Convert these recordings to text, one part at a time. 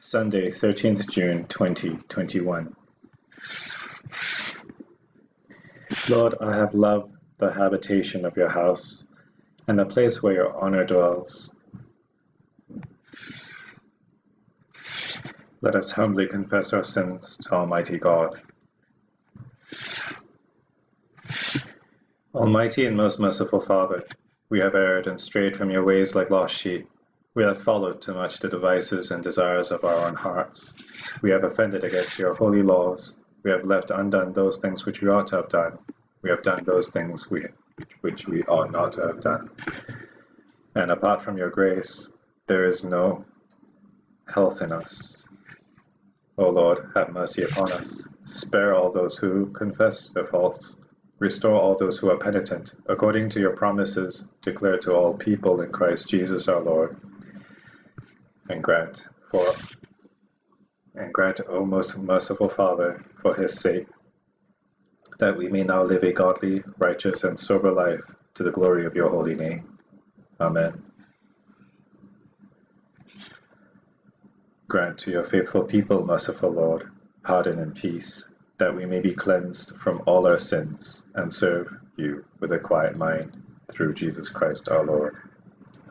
Sunday, 13th June 2021. Lord, I have loved the habitation of your house and the place where your honor dwells. Let us humbly confess our sins to Almighty God. Almighty and most merciful Father, we have erred and strayed from your ways like lost sheep. We have followed too much the devices and desires of our own hearts. We have offended against your holy laws. We have left undone those things which we ought to have done. We have done those things we, which we ought not to have done. And apart from your grace, there is no health in us. O Lord, have mercy upon us. Spare all those who confess their faults Restore all those who are penitent, according to your promises, declare to all people in Christ Jesus our Lord. And grant for and grant, O most merciful Father, for his sake, that we may now live a godly, righteous, and sober life to the glory of your holy name. Amen. Grant to your faithful people, merciful Lord, pardon and peace that we may be cleansed from all our sins and serve you with a quiet mind through Jesus Christ our Lord.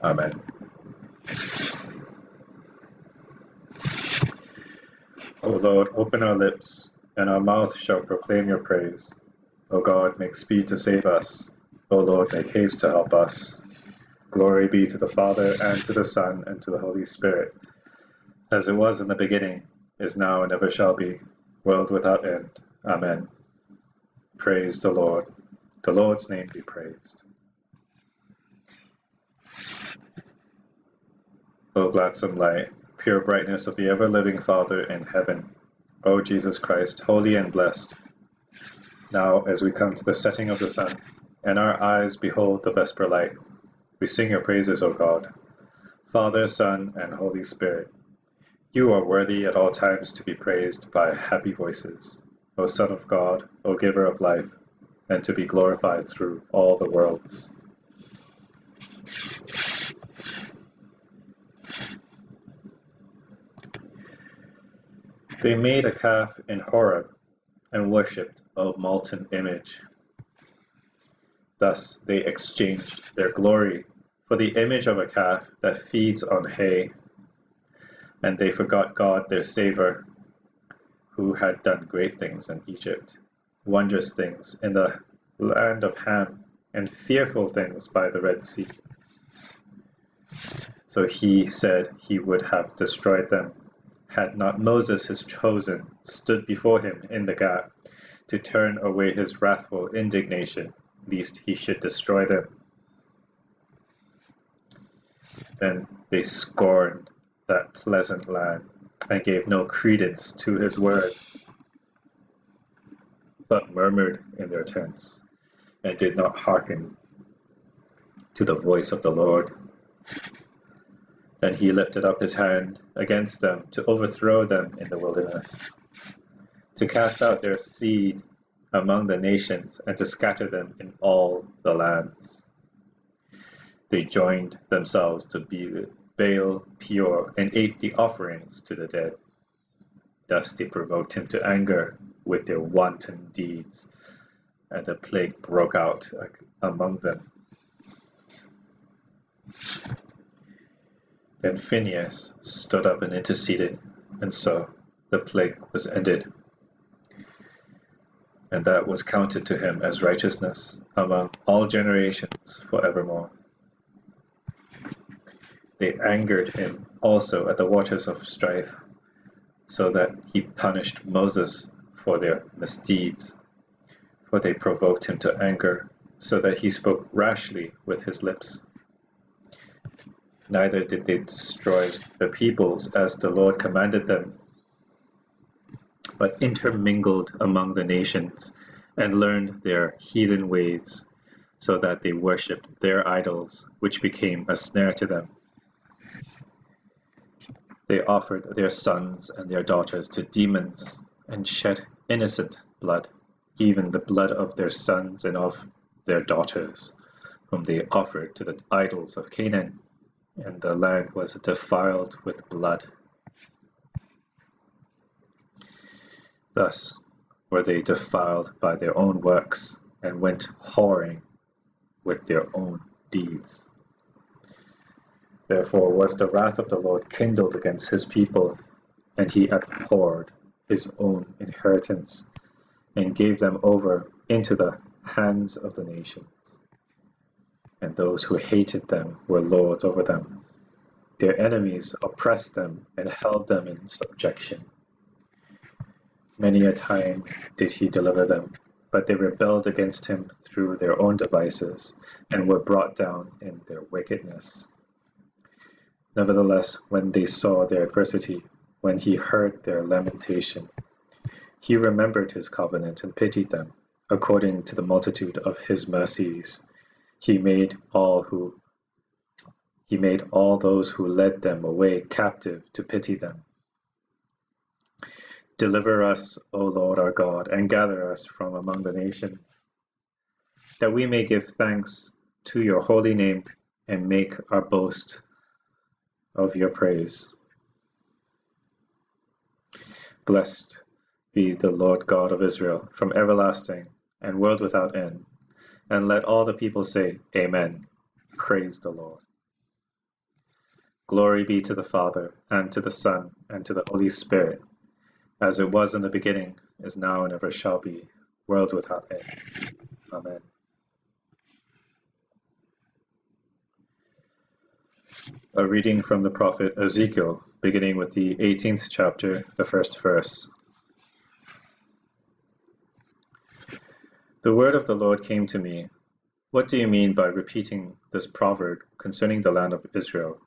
Amen. O Lord, open our lips, and our mouth shall proclaim your praise. O God, make speed to save us. O Lord, make haste to help us. Glory be to the Father, and to the Son, and to the Holy Spirit, as it was in the beginning, is now, and ever shall be, world without end. Amen. Praise the Lord. The Lord's name be praised. O gladsome light, pure brightness of the ever-living Father in heaven, O Jesus Christ, holy and blessed, now as we come to the setting of the sun, and our eyes behold the vesper light, we sing your praises, O God. Father, Son, and Holy Spirit, you are worthy at all times to be praised by happy voices, O Son of God, O Giver of life, and to be glorified through all the worlds. They made a calf in Horeb and worshipped a molten image. Thus they exchanged their glory for the image of a calf that feeds on hay and they forgot God their Saviour, who had done great things in Egypt, wondrous things in the land of Ham, and fearful things by the Red Sea. So he said he would have destroyed them, had not Moses his chosen stood before him in the gap to turn away his wrathful indignation, lest he should destroy them. Then they scorned that pleasant land, and gave no credence to his word, but murmured in their tents, and did not hearken to the voice of the Lord. Then he lifted up his hand against them to overthrow them in the wilderness, to cast out their seed among the nations, and to scatter them in all the lands. They joined themselves to Baal Peor, and ate the offerings to the dead. Thus they provoked him to anger with their wanton deeds, and a plague broke out among them. Then Phinehas stood up and interceded, and so the plague was ended. And that was counted to him as righteousness among all generations forevermore. They angered him also at the waters of strife, so that he punished Moses for their misdeeds. For they provoked him to anger, so that he spoke rashly with his lips. Neither did they destroy the peoples as the Lord commanded them, but intermingled among the nations and learned their heathen ways, so that they worshipped their idols, which became a snare to them. They offered their sons and their daughters to demons and shed innocent blood, even the blood of their sons and of their daughters, whom they offered to the idols of Canaan, and the land was defiled with blood. Thus were they defiled by their own works, and went whoring with their own deeds. Therefore was the wrath of the Lord kindled against his people, and he abhorred his own inheritance, and gave them over into the hands of the nations. And those who hated them were lords over them. Their enemies oppressed them and held them in subjection. Many a time did he deliver them, but they rebelled against him through their own devices, and were brought down in their wickedness. Nevertheless, when they saw their adversity, when he heard their lamentation, he remembered his covenant and pitied them. According to the multitude of his mercies, he made all who he made all those who led them away captive to pity them. Deliver us, O Lord our God, and gather us from among the nations, that we may give thanks to your holy name and make our boast of your praise. Blessed be the Lord God of Israel from everlasting and world without end. And let all the people say, Amen. Praise the Lord. Glory be to the Father, and to the Son, and to the Holy Spirit as it was in the beginning, is now, and ever shall be, world without end. Amen. A reading from the prophet Ezekiel, beginning with the 18th chapter, the first verse. The word of the Lord came to me. What do you mean by repeating this proverb concerning the land of Israel?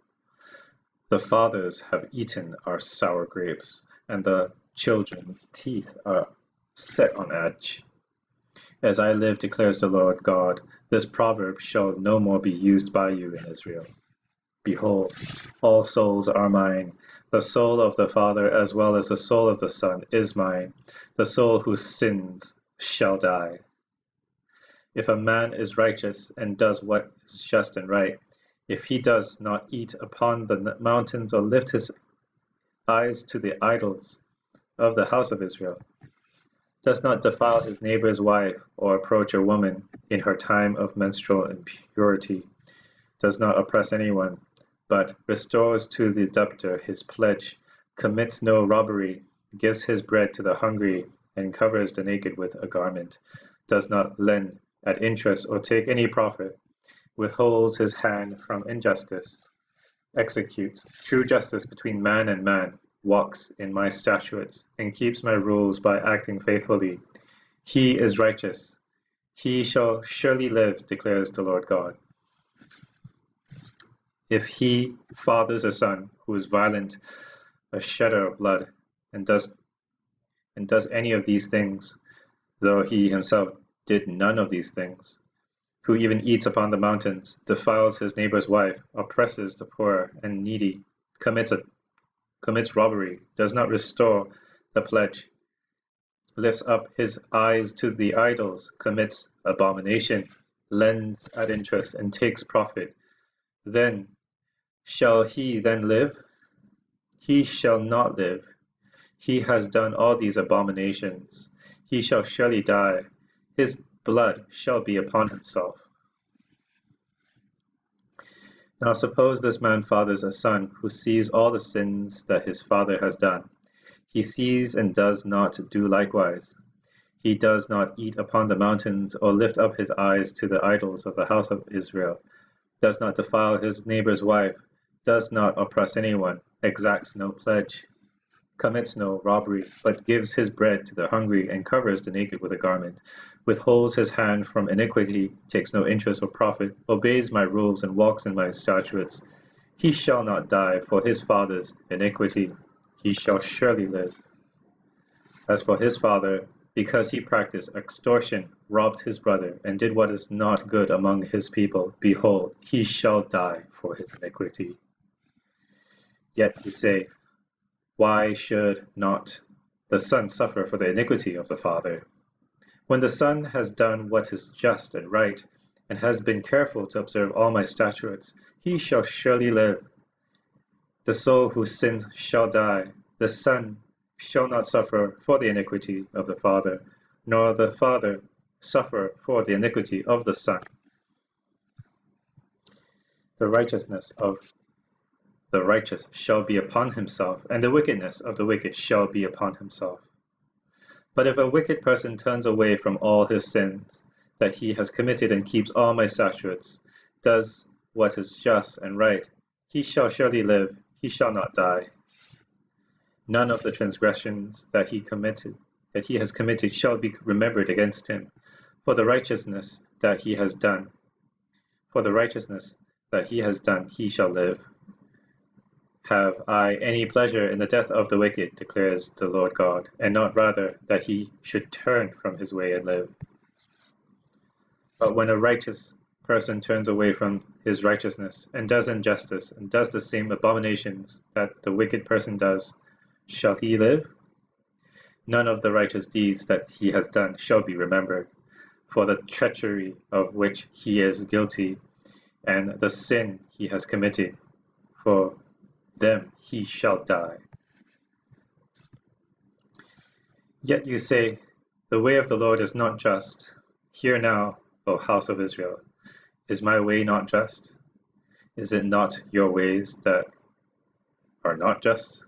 The fathers have eaten our sour grapes, and the children's teeth are set on edge. As I live, declares the Lord God, this proverb shall no more be used by you in Israel. Behold, all souls are mine. The soul of the Father as well as the soul of the Son is mine. The soul who sins shall die. If a man is righteous and does what is just and right, if he does not eat upon the mountains or lift his eyes to the idols, of the house of Israel, does not defile his neighbor's wife or approach a woman in her time of menstrual impurity, does not oppress anyone, but restores to the debtor his pledge, commits no robbery, gives his bread to the hungry, and covers the naked with a garment, does not lend at interest or take any profit, withholds his hand from injustice, executes true justice between man and man, walks in my statutes, and keeps my rules by acting faithfully. He is righteous. He shall surely live, declares the Lord God. If he fathers a son who is violent, a shedder of blood, and does and does any of these things, though he himself did none of these things, who even eats upon the mountains, defiles his neighbor's wife, oppresses the poor and needy, commits a commits robbery, does not restore the pledge, lifts up his eyes to the idols, commits abomination, lends at interest, and takes profit, then shall he then live? He shall not live. He has done all these abominations. He shall surely die. His blood shall be upon himself. Now suppose this man fathers a son who sees all the sins that his father has done. He sees and does not do likewise. He does not eat upon the mountains or lift up his eyes to the idols of the house of Israel, does not defile his neighbor's wife, does not oppress anyone, exacts no pledge, commits no robbery, but gives his bread to the hungry and covers the naked with a garment withholds his hand from iniquity, takes no interest or profit, obeys my rules and walks in my statutes, he shall not die for his father's iniquity, he shall surely live. As for his father, because he practiced extortion, robbed his brother, and did what is not good among his people, behold, he shall die for his iniquity. Yet you say, Why should not the son suffer for the iniquity of the father? When the Son has done what is just and right, and has been careful to observe all my statutes, he shall surely live. The soul who sins shall die. The Son shall not suffer for the iniquity of the Father, nor the Father suffer for the iniquity of the Son. The righteousness of the righteous shall be upon himself, and the wickedness of the wicked shall be upon himself. But if a wicked person turns away from all his sins that he has committed and keeps all my statutes, does what is just and right, he shall surely live, he shall not die. None of the transgressions that he committed, that he has committed, shall be remembered against him. For the righteousness that he has done, for the righteousness that he has done, he shall live. Have I any pleasure in the death of the wicked, declares the Lord God, and not rather that he should turn from his way and live. But when a righteous person turns away from his righteousness and does injustice and does the same abominations that the wicked person does, shall he live? None of the righteous deeds that he has done shall be remembered, for the treachery of which he is guilty and the sin he has committed, for them he shall die. Yet you say, The way of the Lord is not just. Hear now, O house of Israel. Is my way not just? Is it not your ways that are not just?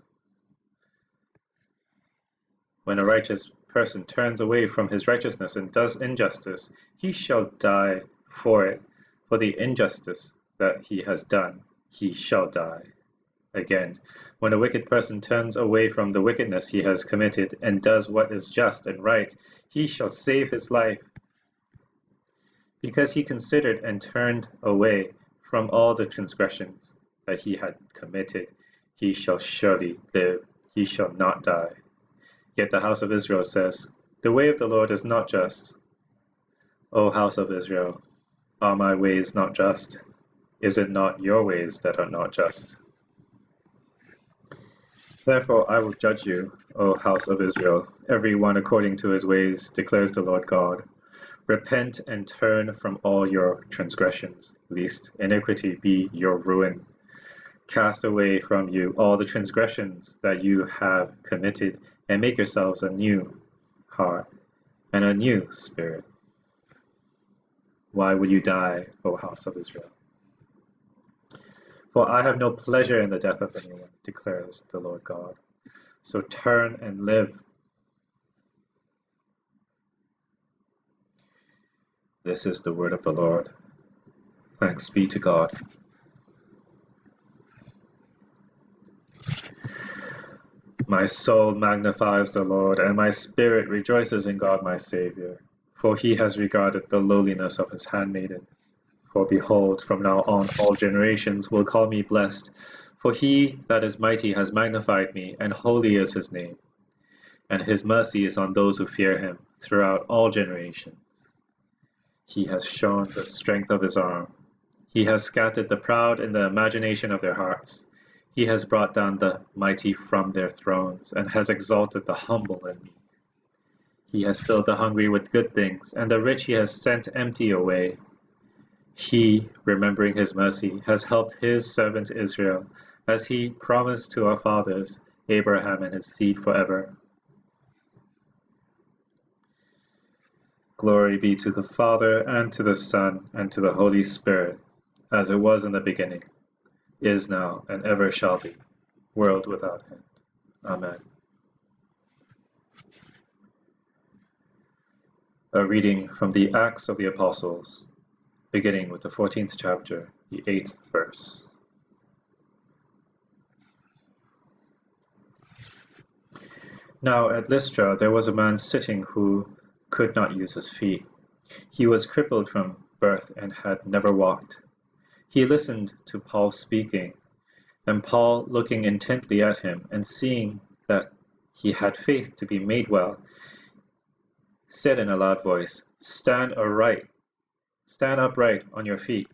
When a righteous person turns away from his righteousness and does injustice, he shall die for it. For the injustice that he has done, he shall die. Again, when a wicked person turns away from the wickedness he has committed and does what is just and right, he shall save his life. Because he considered and turned away from all the transgressions that he had committed, he shall surely live, he shall not die. Yet the house of Israel says, The way of the Lord is not just. O house of Israel, are my ways not just? Is it not your ways that are not just? Therefore I will judge you, O house of Israel, every one according to his ways, declares the Lord God. Repent and turn from all your transgressions, lest iniquity be your ruin. Cast away from you all the transgressions that you have committed, and make yourselves a new heart and a new spirit. Why will you die, O house of Israel? For I have no pleasure in the death of anyone, declares the Lord God. So turn and live. This is the word of the Lord. Thanks be to God. My soul magnifies the Lord, and my spirit rejoices in God my Saviour, for he has regarded the lowliness of his handmaiden. For behold, from now on all generations will call me blessed, for he that is mighty has magnified me, and holy is his name. And his mercy is on those who fear him throughout all generations. He has shown the strength of his arm. He has scattered the proud in the imagination of their hearts. He has brought down the mighty from their thrones, and has exalted the humble and meek. He has filled the hungry with good things, and the rich he has sent empty away. He, remembering his mercy, has helped his servant Israel, as he promised to our fathers, Abraham and his seed forever. Glory be to the Father, and to the Son, and to the Holy Spirit, as it was in the beginning, is now, and ever shall be, world without end. Amen. A reading from the Acts of the Apostles beginning with the 14th chapter, the 8th verse. Now at Lystra there was a man sitting who could not use his feet. He was crippled from birth and had never walked. He listened to Paul speaking, and Paul, looking intently at him and seeing that he had faith to be made well, said in a loud voice, Stand aright. Stand upright on your feet.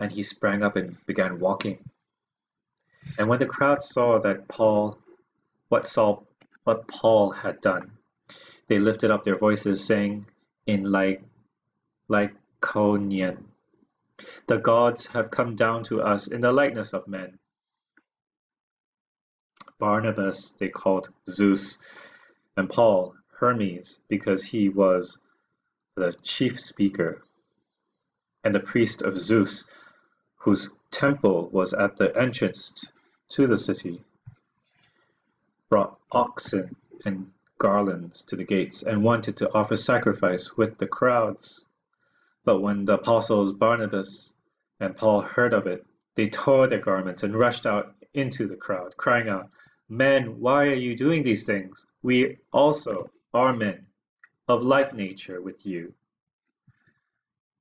And he sprang up and began walking. And when the crowd saw that Paul, what Saul, what Paul had done, they lifted up their voices, saying in like, Lycaonian, the gods have come down to us in the likeness of men. Barnabas they called Zeus, and Paul Hermes, because he was the chief speaker, and the priest of Zeus, whose temple was at the entrance to the city, brought oxen and garlands to the gates and wanted to offer sacrifice with the crowds. But when the apostles Barnabas and Paul heard of it, they tore their garments and rushed out into the crowd, crying out, Men, why are you doing these things? We also are men of like nature with you.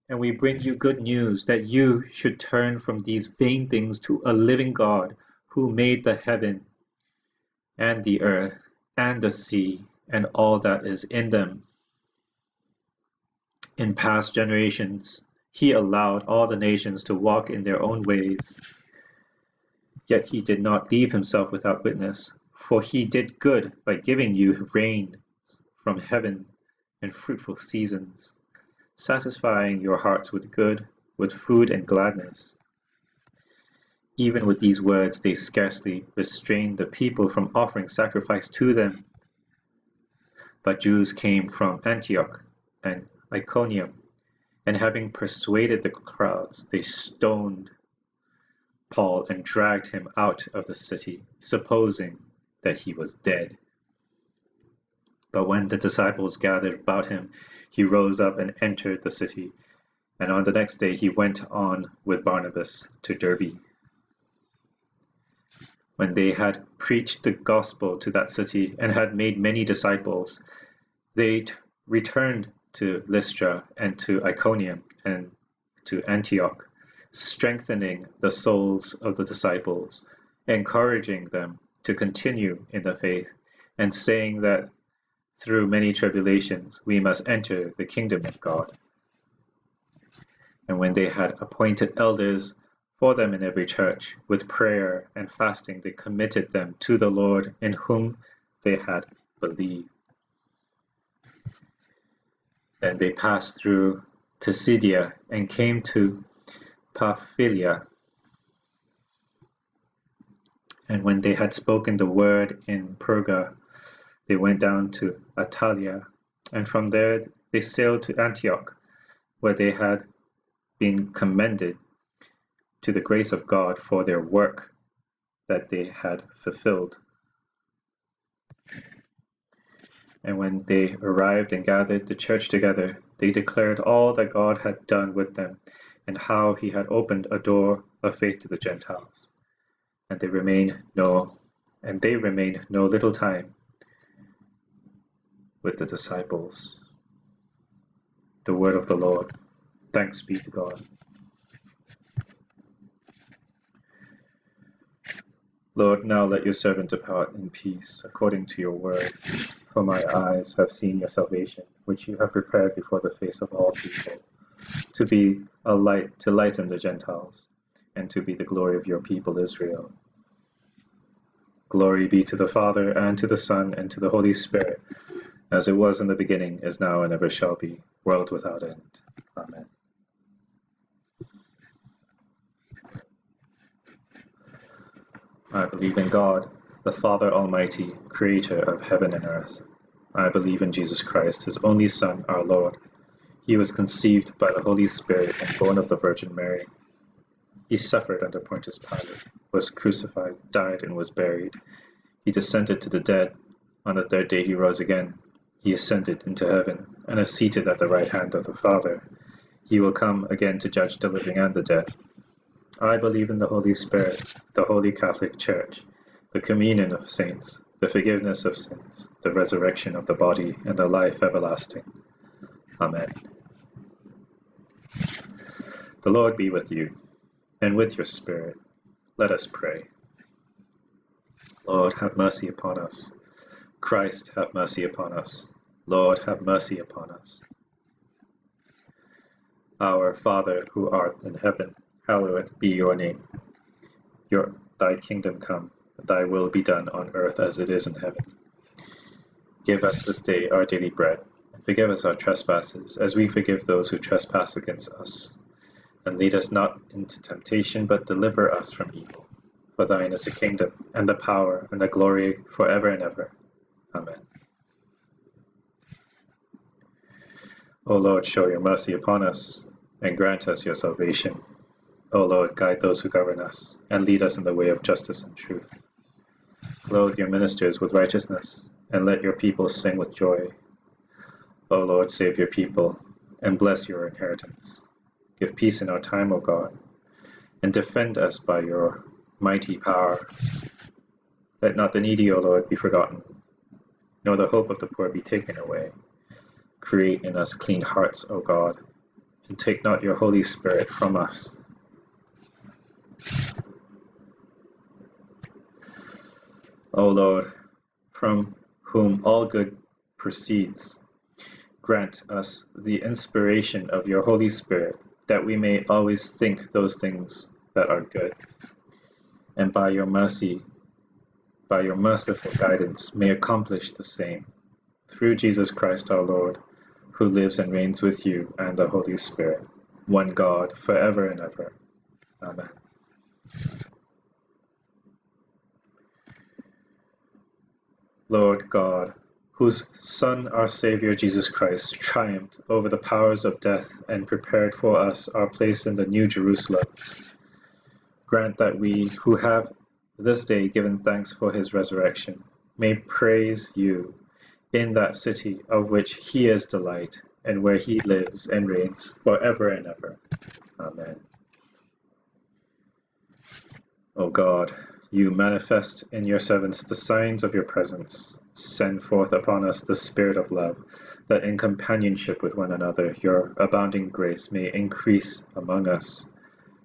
And we bring you good news that you should turn from these vain things to a living God who made the heaven and the earth and the sea and all that is in them. In past generations, he allowed all the nations to walk in their own ways. Yet he did not leave himself without witness, for he did good by giving you rain from heaven and fruitful seasons, satisfying your hearts with good, with food and gladness. Even with these words, they scarcely restrained the people from offering sacrifice to them. But Jews came from Antioch and Iconium, and having persuaded the crowds, they stoned Paul and dragged him out of the city, supposing that he was dead. But when the disciples gathered about him, he rose up and entered the city, and on the next day he went on with Barnabas to Derbe. When they had preached the gospel to that city and had made many disciples, they returned to Lystra and to Iconium and to Antioch, strengthening the souls of the disciples, encouraging them to continue in the faith, and saying that through many tribulations we must enter the kingdom of God. And when they had appointed elders for them in every church. With prayer and fasting, they committed them to the Lord in whom they had believed. Then they passed through Pisidia and came to Pamphylia. And when they had spoken the word in Perga, they went down to Attalia, and from there they sailed to Antioch, where they had been commended to the grace of God for their work that they had fulfilled. And when they arrived and gathered the church together, they declared all that God had done with them, and how he had opened a door of faith to the Gentiles. And they remained no and they remained no little time with the disciples. The word of the Lord. Thanks be to God. Lord, now let your servant depart in peace, according to your word. For my eyes have seen your salvation, which you have prepared before the face of all people, to be a light to lighten the Gentiles, and to be the glory of your people Israel. Glory be to the Father, and to the Son, and to the Holy Spirit, as it was in the beginning, is now, and ever shall be, world without end. Amen. I believe in God, the Father Almighty, creator of heaven and earth. I believe in Jesus Christ, his only Son, our Lord. He was conceived by the Holy Spirit and born of the Virgin Mary. He suffered under Pontius Pilate, was crucified, died, and was buried. He descended to the dead. On the third day he rose again. He ascended into heaven, and is seated at the right hand of the Father. He will come again to judge the living and the dead. I believe in the Holy Spirit, the Holy Catholic Church, the communion of saints, the forgiveness of sins, the resurrection of the body, and the life everlasting. Amen. The Lord be with you, and with your spirit. Let us pray. Lord, have mercy upon us. Christ, have mercy upon us. Lord, have mercy upon us. Our Father, who art in heaven, hallowed be your name. Your, thy kingdom come, thy will be done on earth as it is in heaven. Give us this day our daily bread, and forgive us our trespasses, as we forgive those who trespass against us. And lead us not into temptation, but deliver us from evil. For thine is the kingdom, and the power, and the glory, for ever and ever. Amen. O Lord, show your mercy upon us, and grant us your salvation. O Lord, guide those who govern us, and lead us in the way of justice and truth. Clothe your ministers with righteousness, and let your people sing with joy. O Lord, save your people, and bless your inheritance. Give peace in our time, O God, and defend us by your mighty power. Let not the needy, O Lord, be forgotten, nor the hope of the poor be taken away. Create in us clean hearts, O God, and take not your Holy Spirit from us. O Lord, from whom all good proceeds, grant us the inspiration of your Holy Spirit, that we may always think those things that are good, and by your mercy, by your merciful guidance, may accomplish the same. Through Jesus Christ our Lord, who lives and reigns with you and the Holy Spirit, one God, forever and ever. Amen. Lord God, whose Son, our Saviour Jesus Christ, triumphed over the powers of death and prepared for us our place in the New Jerusalem, grant that we, who have this day given thanks for his resurrection, may praise you in that city of which he is delight, and where he lives and reigns for ever and ever. Amen. O God, you manifest in your servants the signs of your presence. Send forth upon us the Spirit of love, that in companionship with one another your abounding grace may increase among us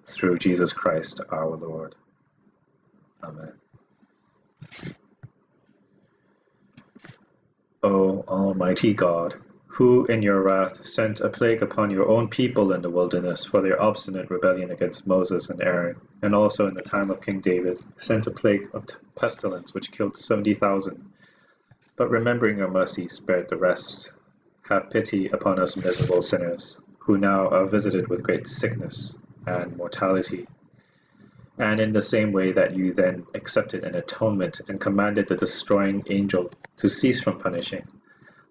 through Jesus Christ our Lord. Amen. O Almighty God, who in your wrath sent a plague upon your own people in the wilderness for their obstinate rebellion against Moses and Aaron, and also in the time of King David sent a plague of pestilence which killed seventy thousand. But remembering your mercy, spared the rest. Have pity upon us miserable sinners, who now are visited with great sickness and mortality. And in the same way that you then accepted an atonement and commanded the destroying angel to cease from punishing,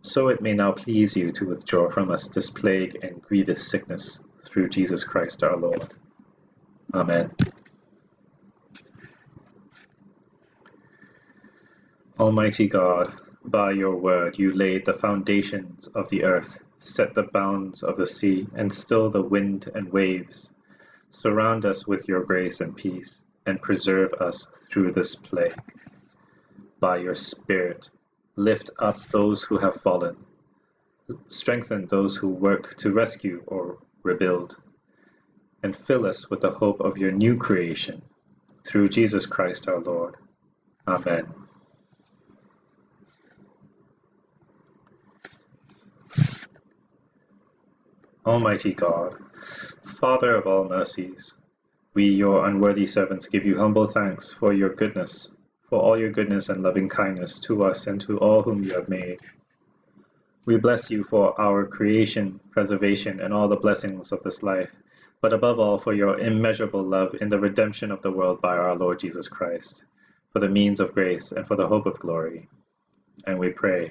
so it may now please you to withdraw from us this plague and grievous sickness through Jesus Christ our Lord. Amen. Almighty God, by your word you laid the foundations of the earth, set the bounds of the sea, and still the wind and waves. Surround us with your grace and peace, and preserve us through this plague. By your Spirit, lift up those who have fallen, strengthen those who work to rescue or rebuild, and fill us with the hope of your new creation. Through Jesus Christ our Lord. Amen. Almighty God, Father of all mercies, we, your unworthy servants, give you humble thanks for your goodness for all your goodness and loving kindness to us and to all whom you have made. We bless you for our creation, preservation, and all the blessings of this life, but above all for your immeasurable love in the redemption of the world by our Lord Jesus Christ, for the means of grace and for the hope of glory. And we pray,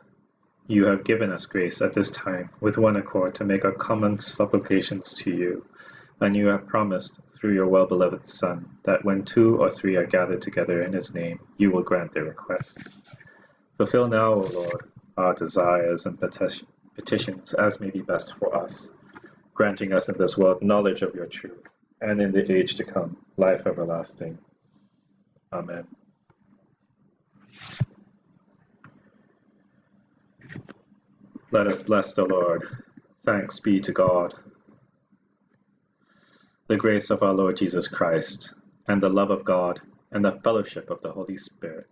you have given us grace at this time with one accord to make our common supplications to you, and you have promised through your well-beloved Son, that when two or three are gathered together in his name, you will grant their requests. Fulfill now, O Lord, our desires and petitions as may be best for us, granting us in this world knowledge of your truth, and in the age to come, life everlasting. Amen. Let us bless the Lord. Thanks be to God the grace of our Lord Jesus Christ, and the love of God, and the fellowship of the Holy Spirit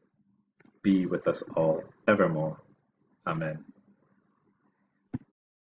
be with us all evermore. Amen.